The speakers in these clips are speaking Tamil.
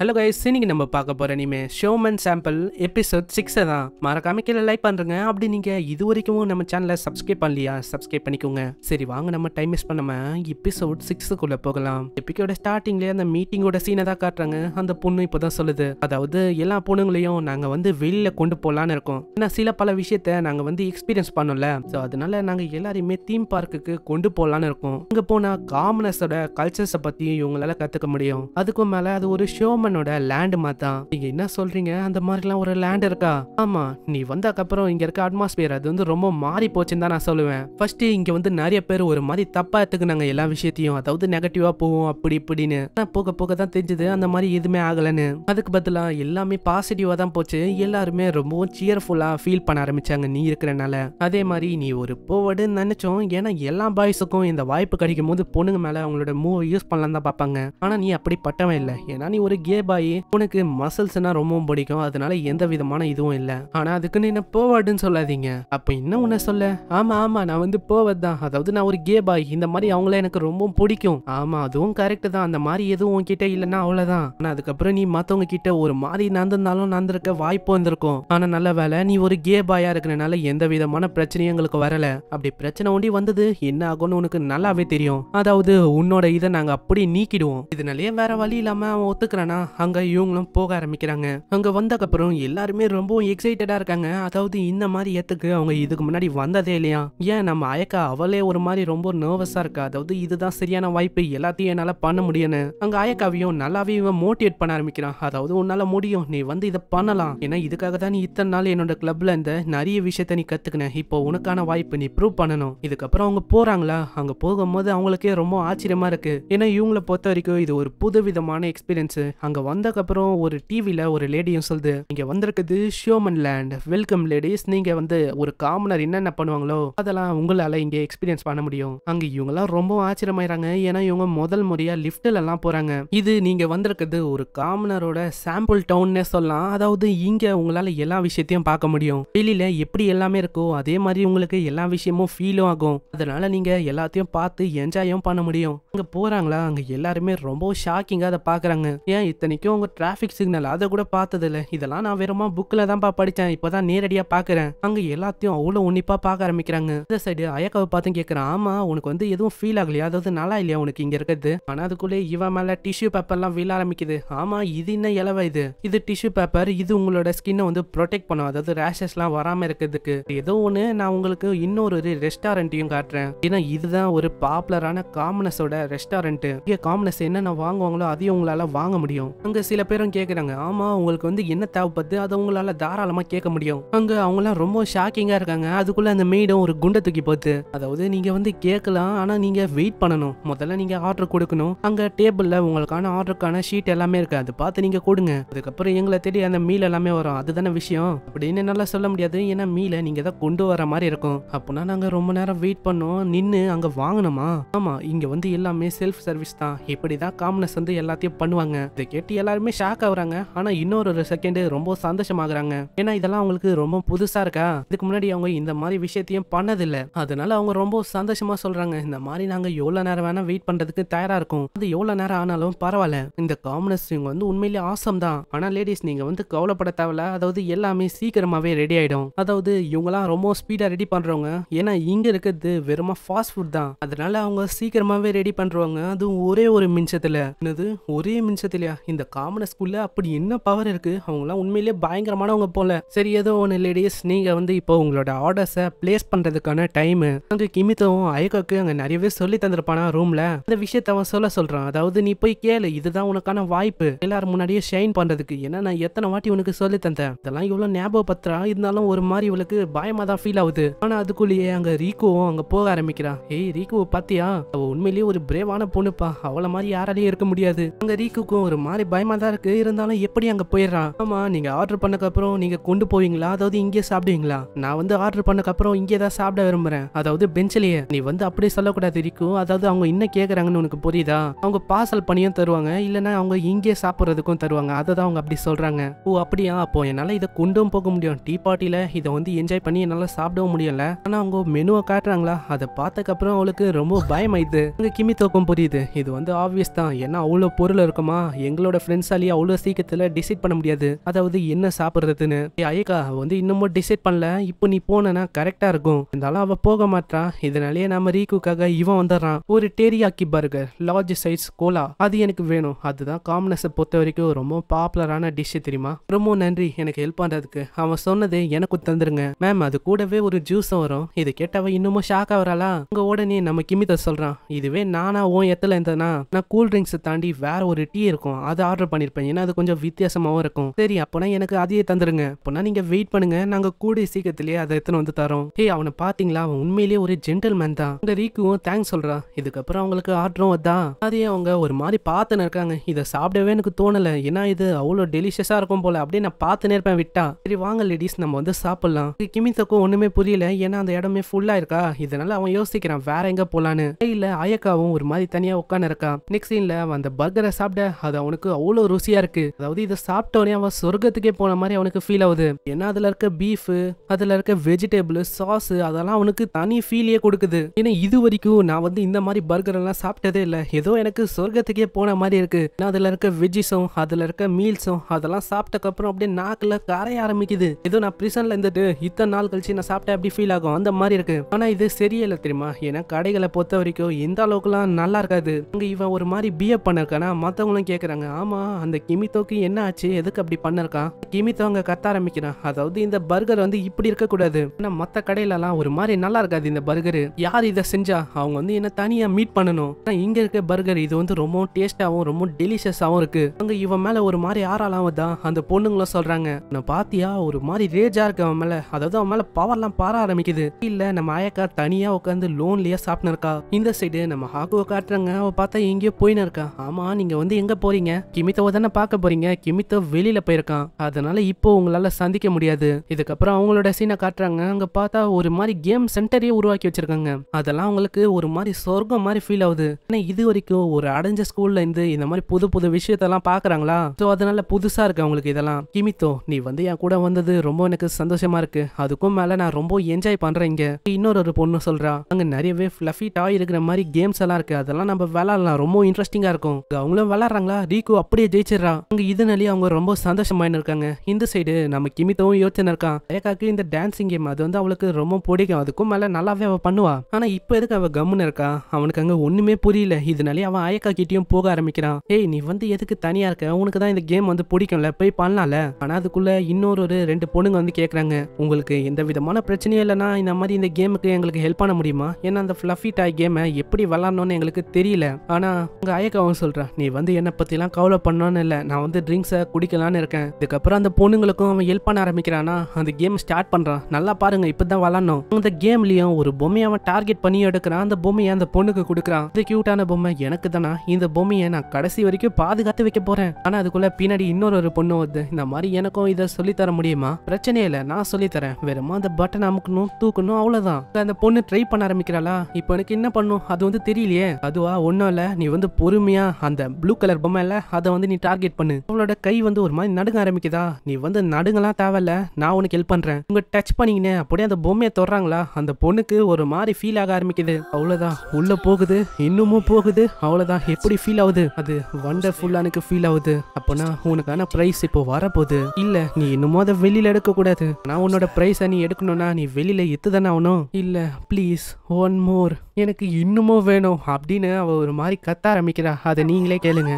ஹலோ கைஸ் இன்னைக்கு நம்ம பார்க்க போகிற இனிமே ஷோமன் சாம்பிள் எபிசோட் சிக்ஸை தான். மறக்காம கீழே லைக் பண்ணுறங்க அப்படி நீங்கள் இது வரைக்கும் நம்ம சேனலை சப்ஸ்கிரைப் பண்ணலையா? சப்ஸ்கிரைப் பண்ணிக்கோங்க. சரி வாங்க நம்ம டைம் மிஸ் பண்ணாம எபிசோட் சிக்ஸுக்குள்ளே போகலாம். எப்பிக்கோட ஸ்டார்டிங்லேயே அந்த மீட்டிங்கோட சீனை தான் காட்டுறாங்க. அந்த பொண்ணு இப்போ தான் சொல்லுது. அதாவது எல்லா பொண்ணுங்களையும் நாங்கள் வந்து வெளியில் கொண்டு போகலான்னு இருக்கோம். ஏன்னா சில பல விஷயத்த நாங்கள் வந்து எக்ஸ்பீரியன்ஸ் பண்ணோம்ல. ஸோ அதனால நாங்கள் எல்லாரையுமே தீம் பார்க்குக்கு கொண்டு போகலான்னு இருக்கோம். அங்கே போனால் காமனஸோட கல்ச்சர்ஸை பற்றியும் இவங்களால கற்றுக்க முடியும். அதுக்கும் மேலே அது ஒரு ஷோமனோட லேண்ட் மாத்தா. நீங்க என்ன சொல்றீங்க? அந்த மாதிரிலாம் ஒரு லேண்ட் இருக்கா? ஆமா நீ வந்தக்கப்புறம் இங்க இருக்க அட்மாஸ்பியர் அது வந்து ரொம்ப மாறி போச்சுன்னு தான் நான் சொல்லுவேன். ஃபர்ஸ்ட் இங்க வந்து நிறைய பேர் ஒரு மாதிரி தப்பா எடுத்துக்கினாங்க எல்லா விஷயத்தையும். அதாவது நெகட்டிவா போவோம் அப்படி இப்படின்னு. போக போக தான் தெரிஞ்சது அந்த மாதிரி எதுவுமே ஆகலன்னு. அதுக்கு பதிலா எல்லாமே பாசிட்டிவா தான் போச்சு. எல்லாருமே ரொம்பவும் சியர்ஃபுல்லா ஃபீல் பண்ண ஆரம்பிச்சாங்க நீ இருக்கிறனால. அதே மாதிரி நீ ஒரு போவடுன்னு நினைச்சோம். ஏன்னா எல்லா பாய்ஸுக்கும் இந்த வாய்ப்பு கிடைக்கும் போது பொண்ணுங்க மேல அவங்களோட மூவை யூஸ் பண்ணலாம் தான் பார்ப்பாங்க. ஆனா நீ அப்படி பட்டவன் இல்லை. ஏன்னா நீ ஒரு கே பாய் உனக்கு மசில்ஸ்னா ரொம்பவும் பிடிக்கும். அதனால எந்த விதமான இதுவும் இல்லை. ஆனா அதுக்கு நீ என்ன போவாடுன்னு சொல்லாதீங்க. அப்ப என்ன உன்ன சொல்ல? ஆமா ஆமா நான் வந்து போவது தான். அதாவது நான் ஒரு கே பாய் இந்த மாதிரி அவங்கள எனக்கு ரொம்பவும் பிடிக்கும். ஆமா அதுவும் கரெக்ட் தான். அந்த மாதிரி எதுவும் உன்கிட்ட இல்லைன்னா அவ்வளவுதான். ஆனா அதுக்கப்புறம் நீ மத்தவங்க கிட்ட ஒரு மாதிரி நடந்திருந்தாலும் நடந்திருக்க வாய்ப்பு வந்திருக்கும். ஆனா நல்ல வேலை நீ ஒரு கே பாயா இருக்கிறனால எந்த விதமான பிரச்சனையும் எங்களுக்கு வரல. அப்படி பிரச்சனை ஒண்டி வந்தது என்ன ஆகும்னு உனக்கு நல்லாவே தெரியும். அதாவது உன்னோட இதை நாங்க அப்படி நீக்கிடுவோம். இதனாலேயே வேற வழி இல்லாம அவன் ஒத்துக்கிறானா? அங்க இவங்களும் போக ஆரம்பிக்கிறாங்க. அங்க வந்தக்கப்புறம் எல்லாருமே ரொம்பவும் எக்ஸைட்டடா இருக்காங்க. அதாவது இந்த மாதிரி ஏத்துக்கு அவங்க இதுக்கு முன்னாடி வந்ததே இல்லையா? ஏன் நம்ம அயக்கா அவளே ஒரு மாதிரி ரொம்ப நர்வஸா இருக்கா? அதாவது இதுதான் சரியான வாய்ப்பு எல்லாத்தையும் என்னால பண்ண முடியும்னு. அங்க அயக்காவையும் நல்லாவே இவன் மோட்டிவேட் பண்ண ஆரம்பிக்கிறான். அதாவது உன்னால முடியும் நீ வந்து இதை பண்ணலாம். ஏன்னா இதுக்காக தான் நீ இத்தனை நாள் என்னோட கிளப்ல இந்த நிறைய விஷயத்த நீ கத்துக்கின. இப்போ உனக்கான வாய்ப்பு நீ ப்ரூவ் பண்ணணும். இதுக்கப்புறம் அவங்க போறாங்களா? அங்க போகும்போது அவங்களுக்கே ரொம்ப ஆச்சரியமா இருக்கு. ஏன்னா இவங்களை பொறுத்த வரைக்கும் இது ஒரு புது விதமான எக்ஸ்பீரியன்ஸ் அங்கே வந்ததுக்கப்புறம் ஒரு டிவியில் ஒரு லேடியும் சொல்லுது இங்கே வந்திருக்குது ஷியோமன் லேண்ட் வெல்கம் லேடிஸ் நீங்கள் வந்து ஒரு காமனர் என்னென்ன பண்ணுவாங்களோ அதெல்லாம் உங்களால இங்கே எக்ஸ்பீரியன்ஸ் பண்ண முடியும். அங்கே இவங்கெல்லாம் ரொம்ப ஆச்சரியமாயிறாங்க. ஏன்னா இவங்க முதல் முறையாக லிஃப்ட்ல எல்லாம் போறாங்க. இது நீங்கள் வந்திருக்குது ஒரு காமனரோட சாம்பிள் டவுன்னே சொல்லலாம். அதாவது இங்கே உங்களால் எல்லா விஷயத்தையும் பார்க்க முடியும். வெளியில எப்படி எல்லாமே இருக்கோ அதே மாதிரி உங்களுக்கு எல்லா விஷயமும் ஃபீலும் ஆகும். அதனால நீங்கள் எல்லாத்தையும் பார்த்து என்ஜாயும் பண்ண முடியும். அங்க போறாங்களா? அங்க எல்லாருமே ரொம்ப ஷாக்கிங்காக அதை பார்க்குறாங்க. ஏன் இத்தனைக்கும் உங்கள் டிராஃபிக் சிக்னல் அதை கூட பார்த்ததில்ல. இதெல்லாம் நான் வெறுமா புக்கில் தான்ப்பா படித்தேன் இப்போ தான் நேரடியாக பார்க்குறேன் அங்கே எல்லாத்தையும் அவ்வளோ உன்னிப்பாக பார்க்க ஆரம்பிக்கிறாங்க. இந்த சைடு அயக்காவை பார்த்து கேட்குறேன் ஆமாம் உனக்கு வந்து எதுவும் ஃபீல் ஆகலையா? அதாவது நல்லா இல்லையா உனக்கு இங்கே இருக்கிறது? ஆனால் அதுக்குள்ளே இவன் மேலே டிஷ்யூ பேப்பர்லாம் விழ ஆரம்பிக்குது. ஆமாம் இது என்ன இலவை இது? இது டிஷ்யூ பேப்பர் இது உங்களோட ஸ்கின்னை வந்து ப்ரொடெக்ட் பண்ணும். அதாவது ரேஷஸ்லாம் வராமல் இருக்கிறதுக்கு. ஏதோ ஒன்று நான் உங்களுக்கு இன்னொரு ரெஸ்டாரண்ட்டையும் காட்டுறேன். ஏன்னா இதுதான் ஒரு பாப்புலரான காமனஸோட ரெஸ்டாரண்ட் இங்கே காமனஸ் என்னென்ன வாங்குவாங்களோ அதையும் உங்களால வாங்க முடியும். அங்க சில பேரும் கேக்குறாங்க ஆமா உங்களுக்கு வந்து என்ன தேவைப்படுது? அதை உங்களால தாராளமா கேட்க முடியும். அங்க அவங்களாம் ரொம்ப ஷாக்கிங்கா இருக்காங்க. அதுக்குள்ள அந்த மெய்டும் ஒரு குண்டை தூக்கி போகுது அதாவது நீங்க வந்து கேட்கலாம் ஆனா நீங்க வெயிட் பண்ணணும். முதல்ல நீங்க ஆர்டர் கொடுக்கணும். அங்க டேபிள்ல உங்களுக்கான ஆர்டருக்கான ஷீட் எல்லாமே இருக்கு. அதை பார்த்து நீங்க கொடுங்க. அதுக்கப்புறம் எங்களை தேடி அந்த மீல் எல்லாமே வரும். அதுதானே விஷயம். அப்படின்னு நல்லா சொல்ல முடியாது. ஏன்னா மீலை நீங்க தான் கொண்டு வர மாதிரி இருக்கும். அப்போனா நாங்க ரொம்ப நேரம் வெயிட் பண்ணோம். நின்று அங்க வாங்கணுமா? ஆமா இங்க வந்து எல்லாமே செல்ஃப் சர்வீஸ் தான். இப்படிதான் காமனஸ் வந்து எல்லாத்தையும் பண்ணுவாங்க. இதை கேட்டு எல்லாருமே ஷாக் ஆகுறாங்க. ஆனா இன்னொரு ஒரு செகண்ட் ரொம்ப சந்தோஷமாகறாங்க. ஏன்னா இதெல்லாம் அவங்களுக்கு ரொம்ப புதுசா இருக்கா? இதுக்கு முன்னாடி அவங்க இந்த மாதிரி விஷயத்தையும் பண்ணதில்ல. அதனால அவங்க ரொம்ப சந்தோஷமா சொல்றாங்க. இந்த மாதிரி நாங்க எவ்வளவு நேரம் வேணா வெயிட் பண்றதுக்கு தயாரா இருக்கும். அது எவ்வளவு நேரம் ஆனாலும் பரவாயில்ல. இந்த காமனஸ் இவங்க வந்து உண்மையிலேயே ஆசம் தான். ஆனா லேடிஸ் நீங்க வந்து கவலைப்பட தேவையில்ல. அதாவது எல்லாமே சீக்கிரமாவே ரெடி ஆயிடும். அதாவது இவங்கலாம் ரொம்ப ஸ்பீடா ரெடி பண்றவங்க. ஏன்னா இங்க இருக்கிறது வெறுமா ஃபாஸ்ட் ஃபுட் தான். அதனால அவங்க சீக்கிரமாவே ரெடி பண்றவங்க. அதுவும் ஒரே ஒரு மின்சத்துல என்னது? ஒரே மின்சத்துலயா இந்த காமனஸ்குள்ள அப்படி என்ன பவர் இருக்கு? அவங்களாம் உண்மையிலே பயங்கரமானவங்க போல. சரி ஏதோ ஒன்று லேடிஸ் நீங்க வந்து இப்போ உங்களோட ஆர்டர்ஸை பிளேஸ் பண்றதுக்கான டைம் அங்க கிமித்தவும் அயக்காக்கு அங்க நிறையவே சொல்லி தந்திருப்பானா ரூம்ல இந்த விஷயத்த அவன் சொல்ல சொல்றான். அதாவது நீ போய் கேளு இதுதான் உனக்கான வாய்ப்பு. எல்லாரும் முன்னாடியே ஷைன் பண்றதுக்கு. ஏன்னா நான் எத்தனை வாட்டி உனக்கு சொல்லி தந்தேன். இதெல்லாம் இவ்வளவு ஞாபகப்படுத்துறா. இருந்தாலும் ஒரு மாதிரி இவளுக்கு பயமா தான் ஃபீல் ஆகுது. ஆனா அதுக்குள்ளேயே அங்க ரீகோவும் அங்க போக ஆரம்பிக்கிறான் ஏய் ரீகோவை பாத்தியா அவ உண்மையிலேயே ஒரு பிரேவான பொண்ணுப்பா. அவள மாதிரி யாராலையும் இருக்க முடியாது. அங்க ரீக்குக்கும் ஒரு மாதிரி பயமா தான் இருக்கு. இருந்தாலும் எப்படி அங்க போயிடுறான்? ஆமா நீங்க ஆர்டர் பண்ணக்கு அப்புறம் நீங்க கொண்டு போவீங்களா? அதாவது இங்கே சாப்பிடுவீங்களா? நான் வந்து ஆர்டர் பண்ணக்கு அப்புறம் இங்கே தான் சாப்பிட விரும்புறேன். அதாவது பெஞ்சிலேயே நீ வந்து அப்படியே சொல்லக்கூடாது இருக்கும். அதாவது அவங்க என்ன கேக்குறாங்கன்னு உனக்கு புரியுதா? அவங்க பார்சல் பண்ணியும் தருவாங்க. இல்லைன்னா அவங்க இங்கே சாப்பிட்றதுக்கும் தருவாங்க. அதை தான் அவங்க அப்படி சொல்றாங்க. ஓ அப்படியா? அப்போ என்னால இதை கொண்டும் போக முடியும். டீ பார்ட்டில இதை வந்து என்ஜாய் பண்ணி என்னால சாப்பிடவும் முடியல. ஆனா அவங்க மெனுவை காட்டுறாங்களா? அதை பார்த்தக்கப்புறம் அவளுக்கு ரொம்ப பயமாயிடுது. அங்க கிமி தோக்கம் புரியுது. இது வந்து ஆப்வியஸ் தான். ஏன்னா அவ்வளோ பொருள் இருக்குமா? எங்களோட அவங்களோட ஃப்ரெண்ட்ஸாலேயே அவ்வளோ சீக்கிரத்தில் டிசைட் பண்ண முடியாது. அதாவது என்ன சாப்பிட்றதுன்னு. ஐயக்கா வந்து இன்னமும் டிசைட் பண்ணல. இப்போ நீ போனா கரெக்டாக இருக்கும். இருந்தாலும் அவள் போக மாட்டா இதனாலேயே நம்ம ரீக்குக்காக இவன் வந்துடுறான். ஒரு teriyaki burger large size cola அது எனக்கு வேணும். அதுதான் காமனஸை பொறுத்த வரைக்கும் ரொம்ப பாப்புலரான டிஷ் தெரியுமா? ரொம்ப நன்றி எனக்கு ஹெல்ப் பண்ணுறதுக்கு அவன் சொன்னது எனக்கு தந்துருங்க. மேம் அது கூடவே ஒரு ஜூஸும் வரும். இது கேட்டவ இன்னமும் ஷாக் ஆகிறாளா உங்க உடனே நம்ம கிமித சொல்றான். இதுவே நானா ஓ எத்துல இருந்தேனா? நான் கூல் ட்ரிங்க்ஸ் தாண்டி வேற ஒரு டீ இருக்கும். அதை ஆர்டர் பண்ணியிருப்பேன் ஏன்னா அது கொஞ்சம் வித்தியாசமாகவும் இருக்கும். சரி அப்போனா எனக்கு அதையே தந்துருங்க. அப்போனா நீங்கள் வெயிட் பண்ணுங்க. நாங்கள் கூடிய சீக்கிரத்திலேயே அதை எடுத்துன்னு வந்து தரோம். ஏய் அவனை பார்த்தீங்களா? அவன் உண்மையிலேயே ஒரு ஜென்டில்மேன் தான். உங்கள் ரீக்குவும் தேங்க்ஸ் சொல்கிறா இதுக்கப்புறம் அவங்களுக்கு ஆர்டரும் வந்தா அதே அவங்க ஒரு மாதிரி பார்த்துன்னு இருக்காங்க. இதை சாப்பிடவே எனக்கு தோணலை. ஏன்னா இது அவ்வளோ டெலிஷியஸாக இருக்கும் போல. அப்படியே நான் பார்த்துனே இருப்பேன் விட்டா. சரி வாங்க லேடிஸ் நம்ம வந்து சாப்பிடலாம். கிமித்தக்கும் ஒன்றுமே புரியல. ஏன்னா அந்த இடமே ஃபுல்லாக இருக்கா? இதனால அவன் யோசிக்கிறான் வேற எங்கே போகலான்னு இல்லை அயக்காவும் ஒரு மாதிரி தனியாக உட்காந்து இருக்கா நெக்ஸ்ட் சீனில் அந்த பர்கரை சாப்பிட அது அவனுக்கு அவ்வளோ ருசியாக இருக்கு. அதாவது இதை சாப்பிட்டோடனே அவன் சொர்க்கத்துக்கே போன மாதிரி அவனுக்கு ஃபீல் ஆகுது. ஏன்னா அதில் இருக்க பீஃபு அதில் இருக்க வெஜிடபிள் சாஸ் அதெல்லாம் அவனுக்கு தனி ஃபீலே கொடுக்குது. ஏன்னா இது வரைக்கும் நான் வந்து இந்த மாதிரி பர்கர் எல்லாம் சாப்பிட்டதே இல்லை. ஏதோ எனக்கு சொர்க்கத்துக்கே போன மாதிரி இருக்கு. ஏன்னா அதில் இருக்க வெஜ்ஜிஸும் அதில் இருக்க மீல்ஸும் அதெல்லாம் சாப்பிட்டக்கப்புறம் அப்படியே நாக்கில் கரைய ஆரம்பிக்குது. ஏதோ நான் பிரிசனில் இருந்துட்டு இத்தனை நாள் கழிச்சு நான் சாப்பிட்டேன் அப்படி ஃபீல் ஆகும்? அந்த மாதிரி இருக்கு. ஆனா இது சரியில்லை தெரியுமா? ஏன்னா கடைகளை பொறுத்த வரைக்கும் எந்த அளவுக்குலாம் நல்லா இருக்காது. அங்கே இவன் ஒரு மாதிரி பிஹேவ் பண்ணிருக்கானா மற்றவங்களும் கேட்குறாங்க ஆமாம் அந்த கிமித்தோக்கு என்ன ஆச்சு? எதுக்கு அப்படி பண்ணிருக்கான் கிமித்தோ அங்கே கத்த ஆரம்பிக்கிறான். அதாவது இந்த பர்கர் வந்து இப்படி இருக்கக்கூடாது. ஆனால் மற்ற கடையிலலாம் ஒரு மாதிரி நல்லா இருக்காது இந்த பர்கர் யார் இதை செஞ்சா? அவங்க வந்து என்ன தனியாக மீட் பண்ணணும்? ஆனால் இங்கே இருக்க பர்கர் இது வந்து ரொம்ப டேஸ்டாகவும் ரொம்ப டெலிஷியஸாகவும் இருக்கு. அங்கே இவன் மேலே ஒரு மாதிரி ஆறாலாம் தான் அந்த பொண்ணுங்களும் சொல்கிறாங்க நான் பாத்தியா? ஒரு மாதிரி ரேஜாக இருக்கு அவன் மேலே. அதாவது அவன் மேலே பவர்லாம் பாற ஆரம்பிக்குது. இல்லை நம்ம அயக்கா தனியாக உட்காந்து லோன்லயே சாப்பிட்னு இருக்கா? இந்த சைடு நம்ம ஹாக்குவை காட்டுறாங்க. அவள் பார்த்தா எங்கேயோ போயின்னு இருக்கா? ஆமாம் நீங்கள் வந்து எங்கே போறீங்க? கிமித்தவை தானே பார்க்க போறீங்க? கிமித்த வெளியில போயிருக்கான். அதனால இப்போ உங்களால சந்திக்க முடியாது. இதுக்கப்புறம் அவங்களோட சீனை காட்டுறாங்க. அங்க பார்த்தா ஒரு மாதிரி கேம் சென்டரே உருவாக்கி வச்சிருக்காங்க. அதெல்லாம் அவங்களுக்கு ஒரு மாதிரி சொர்க்கம் மாதிரி ஃபீல் ஆகுது. ஆனா இது வரைக்கும் ஒரு அடைஞ்ச ஸ்கூல்ல இருந்து இந்த மாதிரி புது புது விஷயத்தெல்லாம் பாக்குறாங்களா சோ அதனால புதுசா இருக்கு அவங்களுக்கு இதெல்லாம். கிமித்தோ நீ வந்து என் கூட வந்தது ரொம்ப எனக்கு சந்தோஷமா இருக்கு. அதுக்கும் மேல நான் ரொம்ப என்ஜாய் பண்றேன் இங்க. இன்னொரு ஒரு பொண்ணு சொல்றா. அங்க நிறையவே ஃபிளஃபி டாய் இருக்கிற மாதிரி கேம்ஸ் எல்லாம் இருக்கு. அதெல்லாம் நம்ம விளாடலாம். ரொம்ப இன்ட்ரெஸ்டிங்கா இருக்கும். அவங்களும் விளாடுறாங்களா? ஓ அப்படியே ஜெயிச்சிடறான். அங்க இதனாலேயே அவங்க ரொம்ப சந்தோஷமாயின்னு இருக்காங்க இந்த சைடு நம்ம கிமித்தவும் யோசனை இருக்கான். ரேகாக்கு இந்த டான்சிங் கேம் அது வந்து அவளுக்கு ரொம்ப பிடிக்கும். அதுக்கும் மேல நல்லாவே அவ பண்ணுவா. ஆனா இப்போ எதுக்கு அவ கம்முன்னு இருக்கா? அவனுக்கு அங்க ஒண்ணுமே புரியல. இதனாலே அவன் அயக்கா கிட்டயும் போக ஆரம்பிக்கிறான். ஏய் நீ வந்து எதுக்கு தனியா இருக்க? உனக்கு தான் இந்த கேம் வந்து பிடிக்கும்ல. போய் பண்ணலாம்ல. ஆனா அதுக்குள்ள இன்னொரு ஒரு ரெண்டு பொண்ணுங்க வந்து கேக்குறாங்க. உங்களுக்கு எந்த விதமான பிரச்சனையும் இல்லைன்னா இந்த மாதிரி இந்த கேமுக்கு எங்களுக்கு ஹெல்ப் பண்ண முடியுமா? ஏன்னா அந்த ஃப்ளஃபி டாய் கேமை எப்படி விளாட்ணும்னு எங்களுக்கு தெரியல. ஆனா உங்க அயக்காவும் சொல்றா நீ வந்து என்னை பத்திலாம் கவலை பண்ணான்னு இல்லை. நான் வந்து ட்ரிங்க்ஸை குடிக்கலான்னு இருக்கேன். இதுக்கப்புறம் அந்த பொண்ணுங்களுக்கும் அவன் ஹெல்ப் பண்ண ஆரம்பிக்கிறானா? அந்த கேம் ஸ்டார்ட் பண்ணுறான் நல்லா பாருங்க இப்போ தான் விளாட்ணும் அந்த கேம்லேயும் ஒரு பொம்மையை அவன் டார்கெட் பண்ணி எடுக்கிறான். அந்த பொம்மையை அந்த பொண்ணுக்கு கொடுக்குறான். இது கியூட்டான பொம்மை. எனக்கு தானா? இந்த பொம்மையை நான் கடைசி வரைக்கும் பாதுகாத்து வைக்க போகிறேன் ஆனால் அதுக்குள்ளே பின்னாடி இன்னொரு ஒரு பொண்ணு வருது. இந்த மாதிரி எனக்கும் இதை சொல்லித்தர தர முடியுமா? பிரச்சனையே இல்லை நான் சொல்லித்தரேன் வெறுமா அந்த பட்டன் அமுக்கணும் தூக்கணும் அவ்வளோதான் அந்த பொண்ணு ட்ரை பண்ண ஆரம்பிக்கிறாளா? இப்போ எனக்கு என்ன பண்ணும்? அது வந்து தெரியலையே. அதுவா? ஒன்றும் இல்லை. நீ வந்து பொறுமையாக அந்த ப்ளூ கலர் பொம்மை இல்லை அதை வந்து நீ டார்கெட் பண்ணு. அவளோட கை வந்து ஒரு மாதிரி நடுங்க ஆரம்பிக்குதா? நீ வந்து நடுங்கலாம் தேவையில்ல. நான் உனக்கு ஹெல்ப் பண்றேன். உங்க டச் பண்ணீங்கன்னு அப்படியே அந்த பொம்மையை தொடுறாங்களா? அந்த பொண்ணுக்கு ஒரு மாதிரி ஃபீல் ஆக ஆரம்பிக்குது. அவ்வளவுதான். உள்ள போகுது. இன்னமும் போகுது. அவ்வளவுதான். எப்படி ஃபீல் ஆகுது? அது வண்டர்ஃபுல்லானுக்கு ஃபீல் ஆகுது. அப்போனா உனக்கான பிரைஸ் இப்போ வரப்போகுது. இல்ல நீ இன்னமும் அதை வெளியில எடுக்க கூடாது நான் உன்னோட பிரைஸை நீ எடுக்கணும்னா நீ வெளியில எத்து தானே ஆகணும். இல்ல ப்ளீஸ் ஒன் மோர் எனக்கு இன்னமும் வேணும் அப்படின்னு அவ ஒரு மாதிரி கத்த ஆரம்பிக்கிறா. அதை நீங்களே கேளுங்க.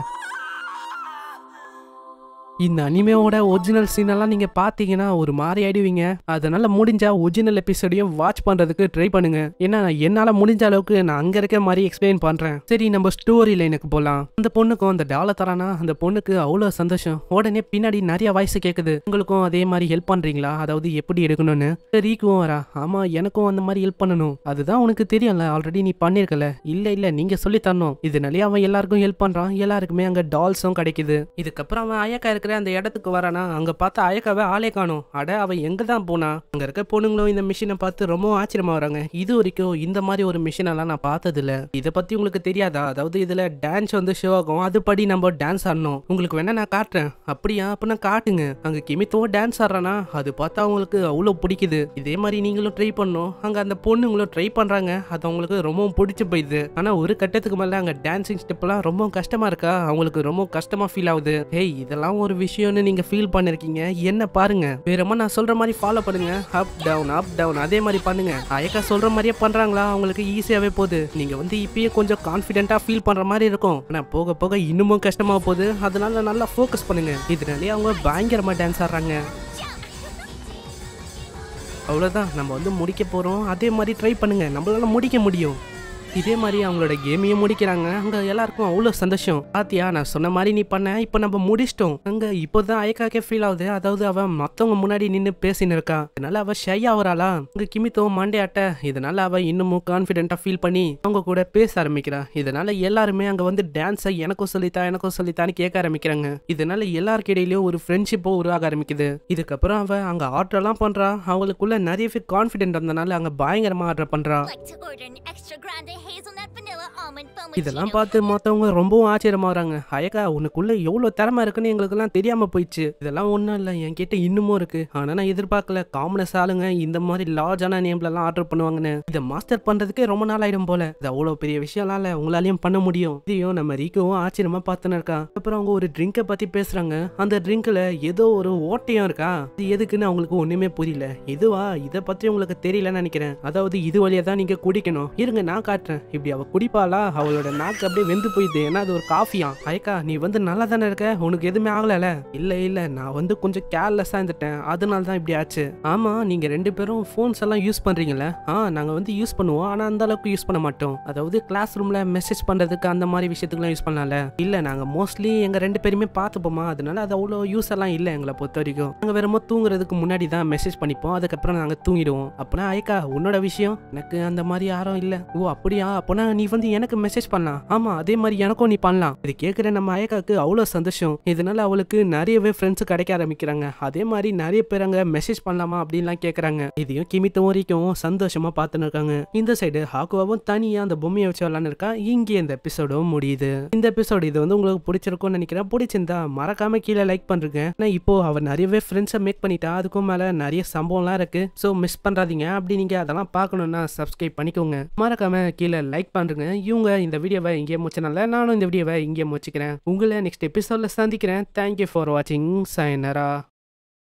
இந்த அனிமேவோட ஒரிஜினல் சீன் எல்லாம் நீங்க பாத்தீங்கன்னா ஒரு மாதிரி ஆயிடுவீங்க. அதனால முடிஞ்சா ஒரிஜினல் எபிசோடையும் வாட்ச் பண்றதுக்கு ட்ரை பண்ணுங்க. ஏன்னா என்னால முடிஞ்ச அளவுக்கு நான் அங்க இருக்க மாதிரி எக்ஸ்பிளைன் பண்றேன். சரி நம்ம ஸ்டோரி லைனுக்கு போலாம். அந்த பொண்ணுக்கும் அந்த டாலை தரானா? அந்த பொண்ணுக்கு அவ்வளவு சந்தோஷம். உடனே பின்னாடி நிறைய வாய்ஸ் கேக்குது. உங்களுக்கும் அதே மாதிரி ஹெல்ப் பண்றீங்களா? அதாவது எப்படி எடுக்கணும்னு? ரீக்கும் வரா. ஆமா எனக்கும் அந்த மாதிரி ஹெல்ப் பண்ணணும். அதுதான் உனக்கு தெரியும்ல. ஆல்ரெடி நீ பண்ணிருக்கல. இல்ல இல்ல நீங்க சொல்லி தரணும். இதனாலே அவன் எல்லாருக்கும் ஹெல்ப் பண்றான். எல்லாருக்குமே அங்க டால்ஸும் கிடைக்குது. இதுக்கப்புறம் அவன் அயக்கா இருக்கிற இருக்கிற அந்த இடத்துக்கு வரானா? அங்க பார்த்தா அயக்காவை ஆளே காணும். அட அவன் எங்க தான் போனா? அங்க இருக்க பொண்ணுங்களும் இந்த மிஷினை பார்த்து ரொம்ப ஆச்சரியமா வராங்க. இது வரைக்கும் இந்த மாதிரி ஒரு மிஷின் எல்லாம் நான் பார்த்தது இல்ல இதை பத்தி உங்களுக்கு தெரியாதா? அதாவது இதுல டான்ஸ் வந்து ஷோ ஆகும். அதுபடி நம்ம டான்ஸ் ஆடணும். உங்களுக்கு வேணா நான் காட்டுறேன். அப்படியா? அப்படின்னா காட்டுங்க. அங்க கிமித்தோ டான்ஸ் ஆடுறானா? அது பார்த்தா அவங்களுக்கு அவ்வளோ பிடிக்குது. இதே மாதிரி நீங்களும் ட்ரை பண்ணும் அங்க அந்த பொண்ணுங்களும் ட்ரை பண்றாங்க. அது அவங்களுக்கு ரொம்பவும் பிடிச்சு போயிடுது. ஆனா ஒரு கட்டத்துக்கு மேல அங்க டான்சிங் ஸ்டெப்லாம் ரொம்ப கஷ்டமா இருக்கா? அவங்களுக்கு ரொம்ப கஷ்டமா ஃபீல் ஆகுது. ஹேய் இதெல்லாம் ஒரு விஷயம்னு நீங்க ஃபீல் பண்ணிருக்கீங்க. என்ன பாருங்க. வேறமா நான் சொல்ற மாதிரி ஃபாலோ பண்ணுங்க. அப் டவுன் அப் டவுன் அதே மாதிரி பண்ணுங்க. அயக்கா சொல்ற மாதிரியே பண்றாங்களா? அவங்களுக்கு ஈஸியாவே போகுது. நீங்க வந்து இப்பயே கொஞ்சம் கான்ஃபிடென்ட்டா ஃபீல் பண்ற மாதிரி இருக்கும். ஆனா போக போக இன்னமும் கஷ்டமா போகுது. அதனால நல்லா ஃபோக்கஸ் பண்ணுங்க. இதனாலேயே அவங்க பயங்கரமா டான்ஸ் ஆடுறாங்க. அவ்வளோதான் நம்ம வந்து முடிக்க போகிறோம் அதே மாதிரி ட்ரை பண்ணுங்க. நம்மளால முடிக்க முடியும். இதே மாதிரி அவங்களோட கேமையும் முடிக்கிறாங்க. அங்க எல்லாருக்கும் அவ்வளோ சந்தோஷம். பாத்தியா நான் சொன்ன மாதிரி நீ பண்ண இப்போ நம்ம முடிச்சிட்டோம். அங்க இப்போதான் அயக்காக்கே ஃபீல் ஆகுது. அதாவது அவன் மத்தவங்க முன்னாடி நின்று பேசின்னு இருக்கா. இதனால அவ ஷை ஆகுறாளா அங்க கிமித்தோ மண்டே அட்டை இதனால அவ இன்னமும் கான்ஃபிடென்ட்டாக ஃபீல் பண்ணி அவங்க கூட பேச ஆரம்பிக்கிறா. இதனால எல்லாருமே அங்க வந்து டான்ஸை எனக்கும் சொல்லித்தா எனக்கும் சொல்லித்தான்னு கேட்க ஆரம்பிக்கிறாங்க. இதனால எல்லாருக்கிடையிலயும் ஒரு ஃப்ரெண்ட்ஷிப்போ உருவாக ஆரம்பிக்குது. இதுக்கப்புறம் அவ அங்க ஆர்டர்லாம் பண்ணுறா அவங்களுக்குள்ள நிறைய கான்ஃபிடென்ட் வந்தனால அங்க பயங்கரமா ஆர்டர் பண்றா. hazelnut vanilla almond இதெல்லாம். பார்த்து மற்றவங்க ரொம்பவும் ஆச்சரியமாகறாங்க அயக்கா உனக்குள்ள எவ்வளோ திறமை இருக்குன்னு எங்களுக்கெல்லாம் தெரியாம போயிடுச்சு. இதெல்லாம் ஒன்றும் இல்லை என்கிட்ட இன்னமும் இருக்கு. ஆனால் நான் எதிர்பார்க்கல. காமனஸ் ஆளுங்க இந்த மாதிரி லார்ஜான நேம்லலாம் ஆர்டர் பண்ணுவாங்கன்னு. இதை மாஸ்டர் பண்றதுக்கே ரொம்ப நாள் ஆயிடும் போல. இது அவ்வளோ பெரிய விஷயம்லாம் இல்லை. உங்களாலையும் பண்ண முடியும். இதையும் நம்ம ரீக்கவும் ஆச்சரியமா பார்த்துன்னு இருக்கா. அப்புறம் அவங்க ஒரு ட்ரிங்கை பத்தி பேசுறாங்க. அந்த ட்ரிங்க்ல ஏதோ ஒரு ஓட்டையும் இருக்கா? இது எதுக்குன்னு அவங்களுக்கு ஒண்ணுமே புரியல. இதுவா இதை பத்தி உங்களுக்கு தெரியலன்னு நினைக்கிறேன். அதாவது இது வழியா தான் நீங்க குடிக்கணும். இருங்க நான் காட்டுறேன். இப்படி அவ குடிப்பாளா? அவளோட நாக்கு அப்படியே வெந்து போயிடுது. ஏன்னா அது ஒரு காஃபியா அயக்கா நீ வந்து நல்லா தானே இருக்க? உனக்கு எதுவுமே ஆகலல இல்ல இல்ல. நான் வந்து கொஞ்சம் கேர்லெஸ்ஸா இருந்துட்டேன். அதனால தான் இப்படி ஆச்சு. ஆமா நீங்க ரெண்டு பேரும் ஃபோன்ஸ் எல்லாம் யூஸ் பண்றீங்கல்ல? ஆ நாங்க வந்து யூஸ் பண்ணுவோம். ஆனா அந்த அளவுக்கு யூஸ் பண்ண மாட்டோம். அதாவது கிளாஸ் ரூம்ல மெசேஜ் பண்றதுக்கு அந்த மாதிரி விஷயத்துக்குலாம் யூஸ் பண்ணலாம்ல? இல்ல நாங்க மோஸ்ட்லி எங்க ரெண்டு பேருமே பார்த்துப்போமா? அதனால அது அவ்வளோ யூஸ் எல்லாம் இல்ல எங்களை பொறுத்த வரைக்கும். நாங்க வெறுமோ தூங்குறதுக்கு முன்னாடி தான் மெசேஜ் பண்ணிப்போம். அதுக்கப்புறம் நாங்க தூங்கிடுவோம். அப்பனா ஐக்கா உன்னோட விஷயம்? எனக்கு அந்த மாதிரி யாரும் இல்ல. ஓ அப்படியா? அப்போனா நீ வந்து எனக்கு மெசேஜ் பண்ணலாம் ஆமா அதே மாதிரி எனக்கும் நீ பண்ணலாம். இது கேட்குற நம்ம அயக்காக்கு அவ்வளோ சந்தோஷம். இதனால அவளுக்கு நிறையவே ஃப்ரெண்ட்ஸ் கிடைக்க ஆரம்பிக்கிறாங்க. அதே மாதிரி நிறைய பேர் அங்கே மெசேஜ் பண்ணலாமா அப்படின்லாம் கேட்குறாங்க இதையும் கிமித்த வரைக்கும் சந்தோஷமா பார்த்துன்னு இருக்காங்க. இந்த சைடு ஹாக்குவாவும் தனியாக அந்த பொம்மையை வச்சு விளாண்டு இருக்கா? இங்கே இந்த எபிசோடும் முடியுது. இந்த எபிசோடு இது வந்து உங்களுக்கு பிடிச்சிருக்கும்னு நினைக்கிறேன். பிடிச்சிருந்தா மறக்காம கீழே லைக் பண்றேங்க. நான் இப்போ அவர் நிறையவே ஃப்ரெண்ட்ஸை மேக் பண்ணிட்டா அதுக்கும் மேல நிறைய சம்பவம்லாம் இருக்கு. ஸோ மிஸ் பண்றாதீங்க அப்படி நீங்க அதெல்லாம் பார்க்கணும்னா சப்ஸ்கிரைப் பண்ணிக்கோங்க. மறக்காம கீழே லைக் பண்றேங்க. இவங்க இந்த வீடியோவை இங்கே முடிச்சனால நானும் இந்த வீடியோவை இங்கே முடிச்சுக்கிறேன். உங்களை நெக்ஸ்ட் எபிசோடில் சந்திக்கிறேன். தேங்க்யூ ஃபார் வாட்சிங் சைனரா